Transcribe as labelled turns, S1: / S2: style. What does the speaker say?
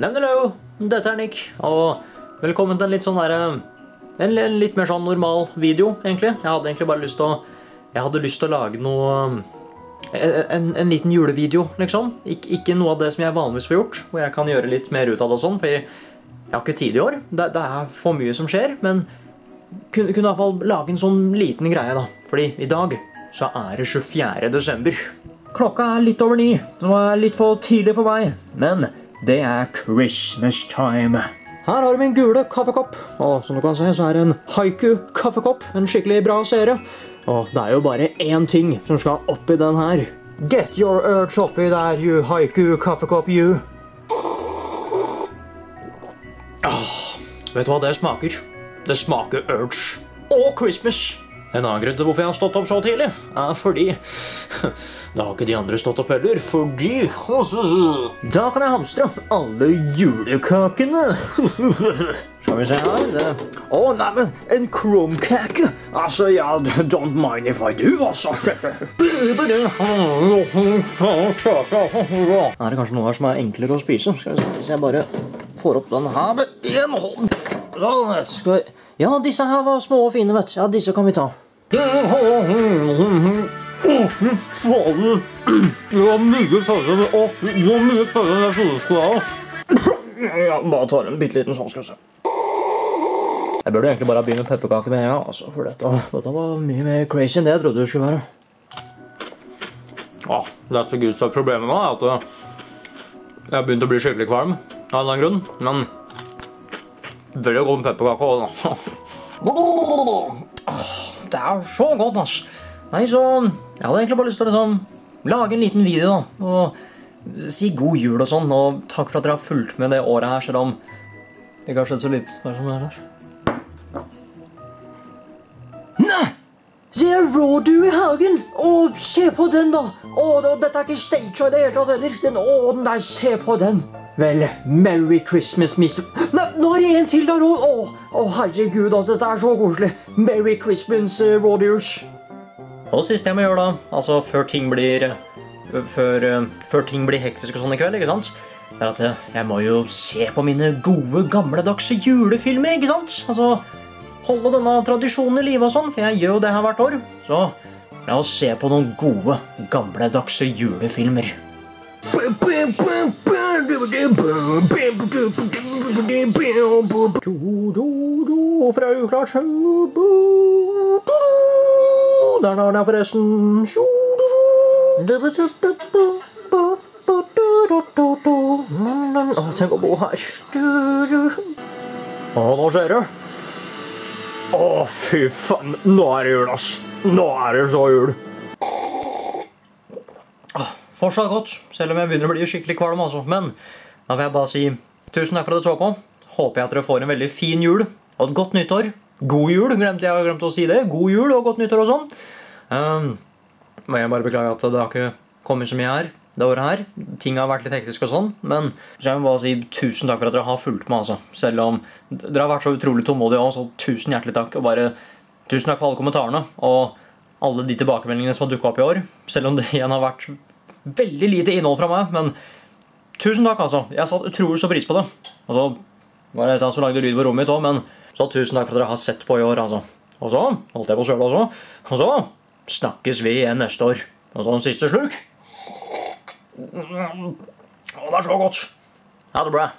S1: Hello, dette er Nick, og velkommen til en litt sånn der, en, en litt mer sånn normal video, egentlig. Jeg hadde egentlig bare lyst til å, jeg hadde lyst til å lage noe, en, en liten julevideo, liksom. Ik ikke noe av det som jeg vanligvis får gjort, hvor jeg kan gjøre litt mer ut av det og sånn, for jeg, jeg har ikke tid i år. Det, det, er for mye som skjer, men kunne, kunne fall lage en sånn liten greie, da. Fordi i dag så er det 24. desember. Klokka er litt over ni. Det er litt for tidlig for meg. Men det er Christmas time. Her har vi en gule kaffekopp. Og som du kan se, så er det en haiku-kaffekopp. En skikkelig bra serie. Og det er jo bare én ting som skal oppi den her. Get your urge oppi der, you haiku-kaffekopp, you. Ah, vet du hva det smaker? Det smaker urge. Og Christmas. En annen grunn til hvorfor jeg har stått opp så tidlig, er fordi Da har ikke de andre stått opp heller, fordi Da kan jeg hamstre alle julekakene. Skal vi se her. Å, oh, neimen, en krumkake! Altså, ja, don't mind if I do, altså. Er det kanskje noe her som er enklere å spise? Skal vi se hvis jeg bare får opp den her med én hånd. Sånn, skal vi... Ja, disse her var små og fine, vet du. Ja, disse kan vi ta. Å, fy fader. Det var mye større Å, fy, det var mye større enn jeg trodde det skulle være. Jeg bare tar en bitte liten sånn, skal vi se. Jeg burde egentlig bare begynne med pepperkaker med en gang, altså, for dette, dette var mye mer crazy enn det jeg trodde det skulle være. Ja, dette Guds problemet nå er at jeg har begynt å bli skikkelig kvalm av en eller annen grunn, men Veldig god pepperkake. Det er så godt, ass. Nei, så Jeg hadde egentlig bare lyst til å liksom, lage en liten video da, og si god jul og sånn. Og takk for at dere har fulgt med det året her, selv om det ikke har skjedd så lite. Hva som er der? Nei! Det er rådyr i hagen! Å, se på den, da! Å, dette er ikke staged i det hele tatt heller. Den, å, nei, se på den! Vel, Merry Christmas, mister Nei, nå er det en til der òg! Å, å, herregud, altså, dette er så koselig. Merry Christmas, uh, Rawdeers. Og det siste jeg må gjøre, da, altså før ting blir før, uh, før ting blir hektisk og sånn i kveld, ikke sant? Det er at jeg, må jo se på mine gode, gamledagse julefilmer, ikke sant? Altså, holde denne tradisjonen i live og sånn, for jeg gjør jo det her hvert år. Så la oss se på noen gode, gamledagse julefilmer. Der var den forresten. Å, tenk å bo her. Å, nå skjer det. Å, fy faen. Nå er det jul, ass. Nå er det så jul. Fortsatt godt, selv om jeg begynner å bli skikkelig kvalm. altså. Men da vil jeg bare si tusen takk for at dere så på. Håper jeg at dere får en veldig fin jul og et godt nyttår. God jul, glemte jeg glemte å si det. God jul og godt nyttår og sånn. Um, må jeg bare beklage at det har ikke kommet så mye her det året her. Ting har vært litt hektisk og sånn, men så jeg må bare si tusen takk for at dere har fulgt med. altså. Selv om dere har vært så utrolig tålmodige også, så tusen hjertelig takk. Og bare tusen takk for alle kommentarene og alle de tilbakemeldingene som har dukka opp i år. Selv om det igjen har vært veldig lite innhold fra meg, men tusen takk, altså. Jeg satt utrolig så pris på det. Og så var det et som lagde lyd på rommet mitt òg, men så tusen takk for at dere har sett på i år, altså. Og så holdt jeg på sjøl også. Og så snakkes vi igjen neste år. Og så en siste sluk. Å, det er så godt. Ha det bra.